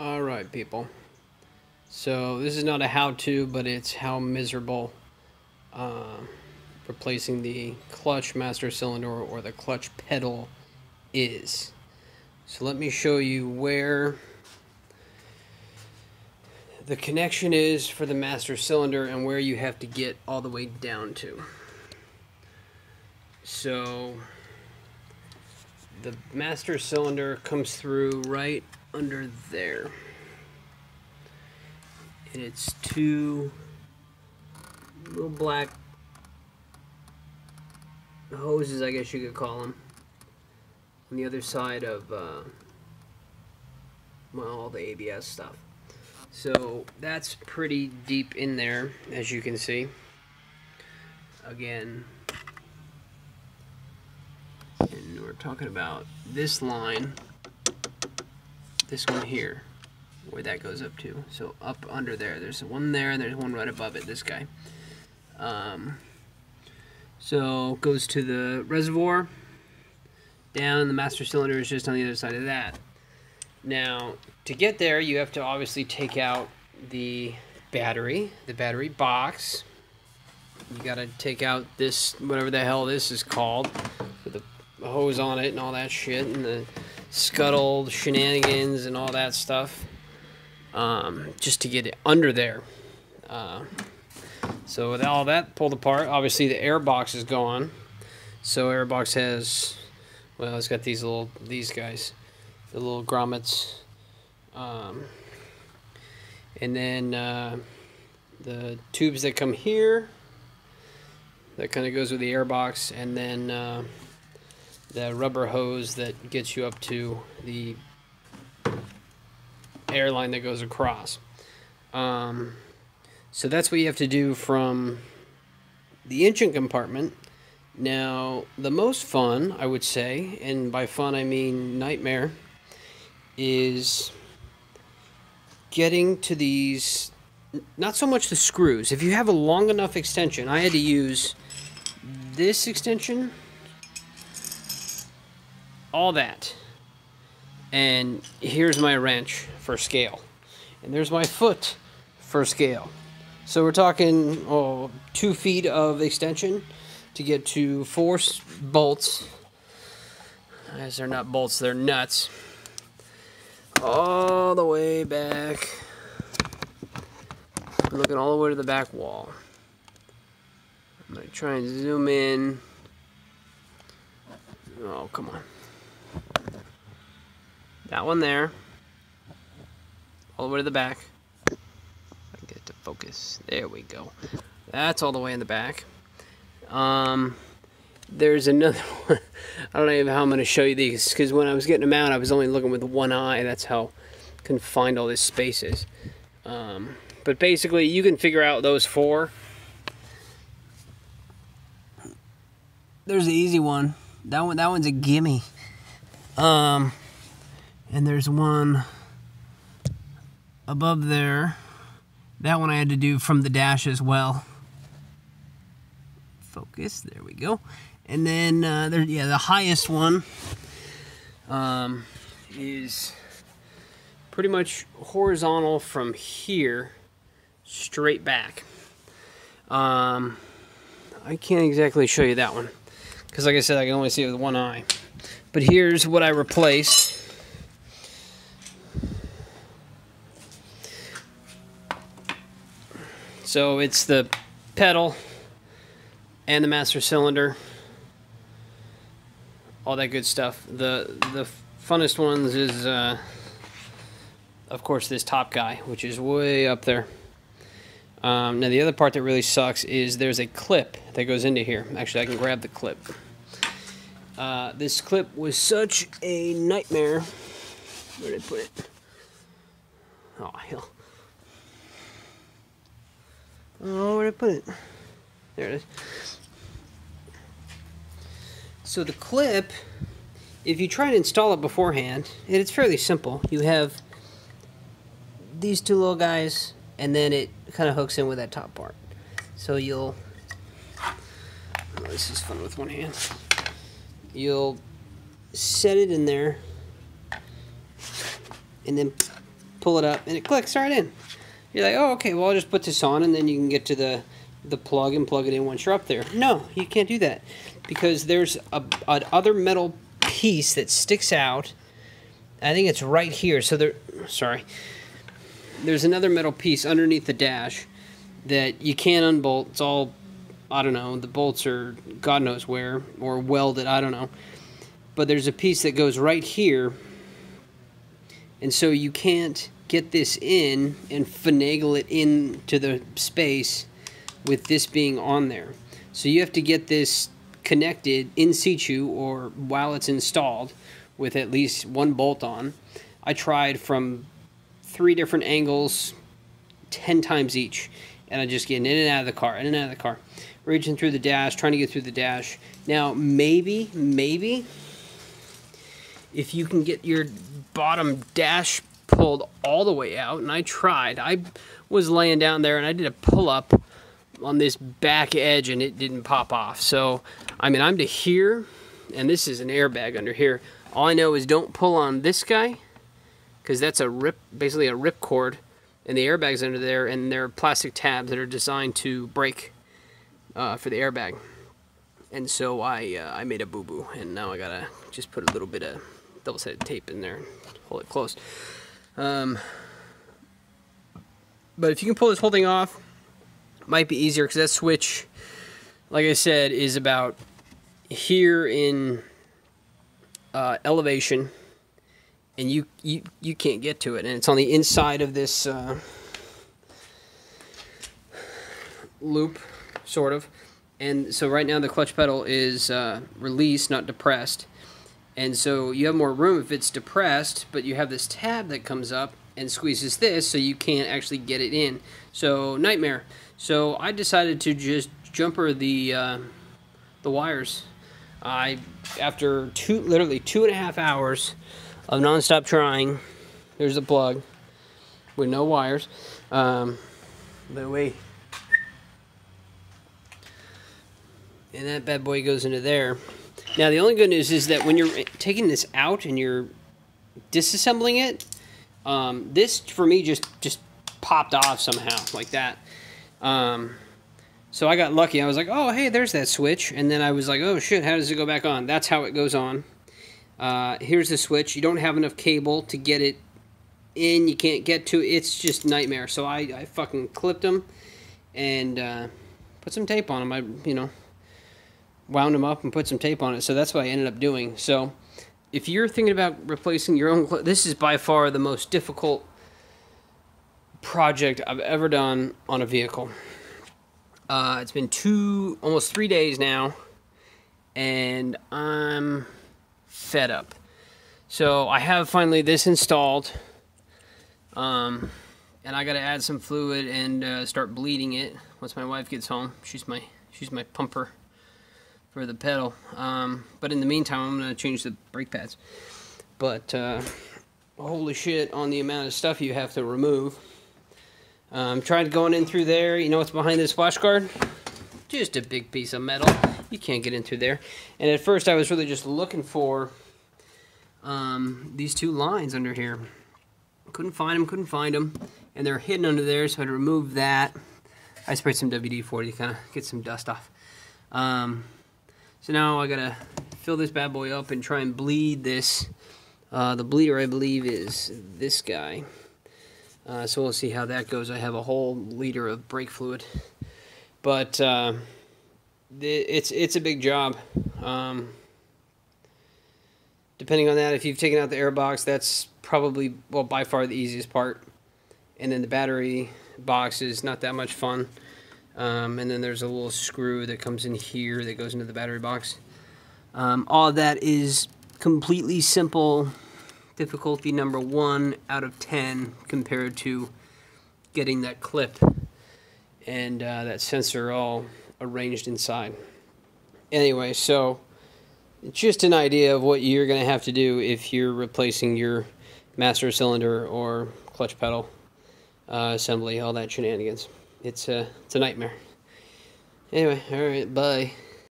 All right, people. So this is not a how-to, but it's how miserable uh, replacing the clutch master cylinder or the clutch pedal is. So let me show you where the connection is for the master cylinder and where you have to get all the way down to. So the master cylinder comes through right under there. And it's two little black hoses, I guess you could call them, on the other side of uh, well, all the ABS stuff. So that's pretty deep in there, as you can see. Again, and we're talking about this line, this one here, where that goes up to. So up under there, there's one there, and there's one right above it, this guy. Um, so goes to the reservoir, down, the master cylinder is just on the other side of that. Now, to get there, you have to obviously take out the battery, the battery box. You gotta take out this, whatever the hell this is called, with the hose on it and all that shit, and the scuttle shenanigans and all that stuff, um, just to get it under there. Uh, so with all that pulled apart, obviously the air box is gone. So airbox has, well, it's got these little these guys, the little grommets, um, and then uh, the tubes that come here. That kind of goes with the airbox, and then uh, the rubber hose that gets you up to the airline that goes across. Um, so that's what you have to do from the engine compartment. Now, the most fun, I would say, and by fun I mean nightmare, is getting to these, not so much the screws. If you have a long enough extension, I had to use this extension, all that. And here's my wrench for scale. And there's my foot for scale. So we're talking oh, two feet of extension to get to four bolts. As they're not bolts, they're nuts. All the way back. I'm looking all the way to the back wall. I'm going to try and zoom in. Oh, come on. That one there. All the way to the back. I Get it to focus. There we go. That's all the way in the back. Um, there's another one. I don't know even how I'm going to show you these because when I was getting them out, I was only looking with one eye. That's how confined all this space is. Um, but basically, you can figure out those four. There's the easy one. That one, that one's a gimme. Um, and there's one above there. That one I had to do from the dash as well. Focus, there we go. And then, uh, there, yeah, the highest one um, is pretty much horizontal from here straight back. Um, I can't exactly show you that one because like I said I can only see it with one eye but here's what I replaced so it's the pedal and the master cylinder all that good stuff the the funnest ones is uh, of course this top guy which is way up there um, now the other part that really sucks is there's a clip that goes into here. Actually, I can grab the clip. Uh, this clip was such a nightmare. Where did I put it? Oh, hell. Oh, where did I put it? There it is. So the clip, if you try to install it beforehand, it's fairly simple. You have these two little guys and then it kind of hooks in with that top part. So you'll, oh, this is fun with one hand. You'll set it in there, and then pull it up, and it clicks right in. You're like, oh, okay, well, I'll just put this on, and then you can get to the, the plug and plug it in once you're up there. No, you can't do that because there's a, other metal piece that sticks out. I think it's right here. So there, sorry, there's another metal piece underneath the dash that you can't unbolt. It's all, I don't know, the bolts are God knows where or welded. I don't know, but there's a piece that goes right here, and so you can't get this in and finagle it into the space with this being on there. So you have to get this connected in situ or while it's installed with at least one bolt on. I tried from three different angles, 10 times each, and I'm just getting in and out of the car, in and out of the car, reaching through the dash, trying to get through the dash. Now, maybe, maybe, if you can get your bottom dash pulled all the way out, and I tried. I was laying down there and I did a pull up on this back edge and it didn't pop off. So, I mean, I'm to here, and this is an airbag under here. All I know is don't pull on this guy, because that's a rip, basically a rip cord, and the airbag's under there, and they're plastic tabs that are designed to break uh, for the airbag. And so I uh, I made a boo boo, and now I gotta just put a little bit of double-sided tape in there and hold it close. Um, but if you can pull this whole thing off, might be easier because that switch, like I said, is about here in uh, elevation, and you, you you can't get to it, and it's on the inside of this uh, loop, sort of. And so right now the clutch pedal is uh, released, not depressed. And so you have more room if it's depressed, but you have this tab that comes up and squeezes this so you can't actually get it in. So nightmare. So I decided to just jumper the uh, the wires. I after two literally two and a half hours of nonstop trying. There's the plug with no wires. Um, the way and that bad boy goes into there. Now the only good news is that when you're taking this out and you're disassembling it, um, this for me just just popped off somehow like that. Um, so I got lucky. I was like, oh hey, there's that switch, and then I was like, oh shit, how does it go back on? That's how it goes on. Uh, here's the switch. You don't have enough cable to get it in. You can't get to it. It's just nightmare. So I, I fucking clipped them and uh, put some tape on them. I you know wound them up and put some tape on it. So that's what I ended up doing. So if you're thinking about replacing your own, this is by far the most difficult project I've ever done on a vehicle. Uh, it's been two, almost three days now, and I'm fed up. So I have finally this installed, um, and I got to add some fluid and uh, start bleeding it once my wife gets home. She's my she's my pumper for the pedal. Um, but in the meantime, I'm going to change the brake pads. But uh, holy shit on the amount of stuff you have to remove. I'm Um, tried going in through there. You know what's behind this flash guard? Just a big piece of metal. You can't get in through there. And at first I was really just looking for um, these two lines under here. Couldn't find them, couldn't find them. And they're hidden under there, so I had to remove that. I sprayed some WD-40 to kind of get some dust off. Um, so now I gotta fill this bad boy up and try and bleed this. Uh, the bleeder I believe is this guy. Uh, so we'll see how that goes. I have a whole liter of brake fluid, but uh, it's it's a big job. Um, depending on that, if you've taken out the air box, that's probably well by far the easiest part. And then the battery box is not that much fun. Um, and then there's a little screw that comes in here that goes into the battery box. Um, all that is completely simple. Difficulty number one out of 10 compared to getting that clip and uh, that sensor all arranged inside. Anyway, so just an idea of what you're going to have to do if you're replacing your master cylinder or clutch pedal uh, assembly, all that shenanigans it's a it's a nightmare. Anyway, all right, bye.